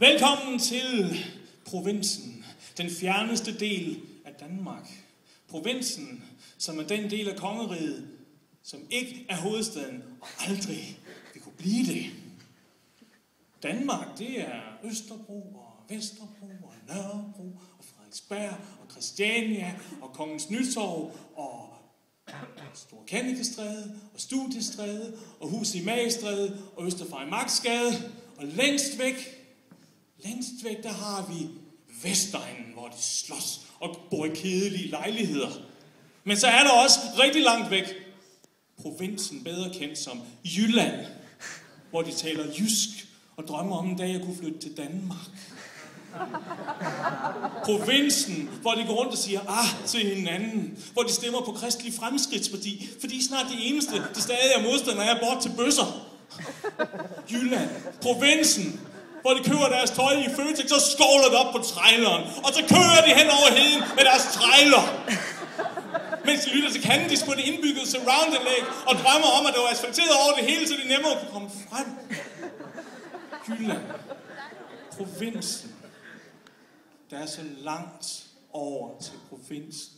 Velkommen til provinsen, den fjerneste del af Danmark. Provinsen, som er den del af kongeriget, som ikke er hovedstaden og aldrig vil kunne blive det. Danmark, det er Østerbro og Vesterbro og Nørrebro og Frederiksberg og Christiania og Kongens Nytorv og Stor Kannikestræde og Studiestræde og Hus i Magestræde og Østerfrej Magtsgade og længst væk, længst væk, der har vi Vestegnen, hvor de slås og bor i kedelige lejligheder. Men så er der også rigtig langt væk provinsen, bedre kendt som Jylland, hvor de taler jysk og drømmer om en dag at kunne flytte til Danmark. Provinsen, hvor de går rundt og siger ah til hinanden, hvor de stemmer på kristelig fremskridtsparti, fordi snart det eneste, der stadig er modstandere, er bort til bøsser. Jylland, provinsen, hvor de køber deres tøj i Føtex, så skovler det op på traileren, og så kører de hen over heden med deres trailer. Mens de lytter til Candice på det indbyggede surround-anlæg, og drømmer om, at det var asfalteret over det hele, så de nemmere kunne komme frem. Jylland, provinsen, der er så langt over til provinsen.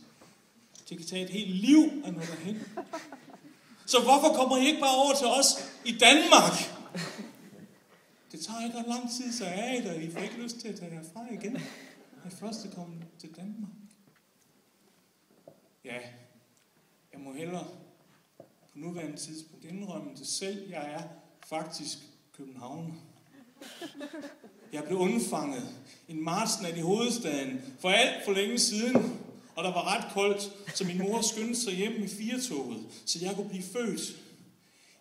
Det kan tage et helt liv at nå derhen. Så hvorfor kommer I ikke bare over til os i Danmark? Nej, der er lang tid, så er I der. I får ikke lyst til at tage herfra igen. Jeg I først kommet til Danmark. Ja, jeg må hellere på nuværende tidspunkt indrømme det selv. Jeg er faktisk københavner. Jeg blev undfanget en martsnat i hovedstaden for alt for længe siden, og der var ret koldt, så min mor skyndte sig hjem i firetoget, så jeg kunne blive født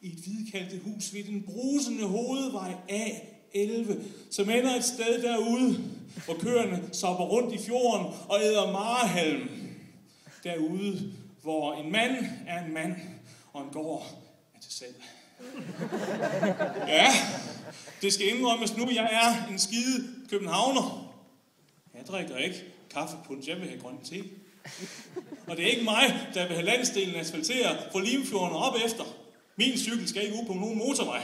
i et hvidkaldte hus ved den brusende hovedvej 11, som ender et sted derude, hvor køerne sopper rundt i fjorden og æder marehalm. Derude, hvor en mand er en mand, og en gård er til salg. Ja, det skal indrømmes nu, jeg er en skide københavner. Jeg drikker ikke kaffepunch, jeg vil have grøn te. Og det er ikke mig, der vil have landsdelen asfalteret for Limfjorden op efter. Min cykel skal ikke ud på nogen motorvej.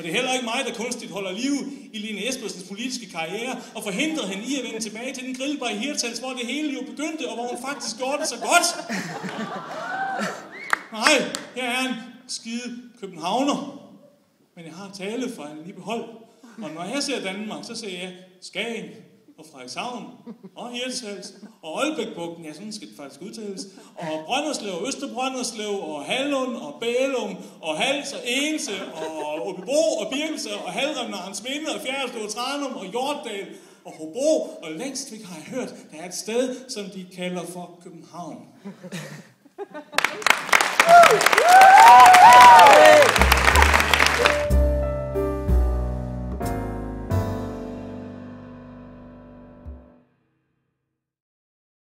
Og det er heller ikke mig, der kunstigt holder liv i Line Espersens politiske karriere og forhindrer hende i at vende tilbage til den grillbar i Hirtals, hvor det hele jo begyndte, og hvor hun faktisk gjorde det så godt. Nej, her er en skide københavner. Men jeg har tale fra en lige behold. Og når jeg ser Danmark, så ser jeg Skagen og Frederikshavn og Hirtshals og Aalbækbugten, ja, sådan skal det faktisk udtales, og Brønderslev og Østerbrønderslev og Hallund og Bælum og Hals og Ense og Åbibro og Birkelse og Halremne, og Hans Minde og Fjerdslev og Tranum og Hjortdal og Hobro, og længst væk har jeg hørt, der er et sted, som de kalder for København.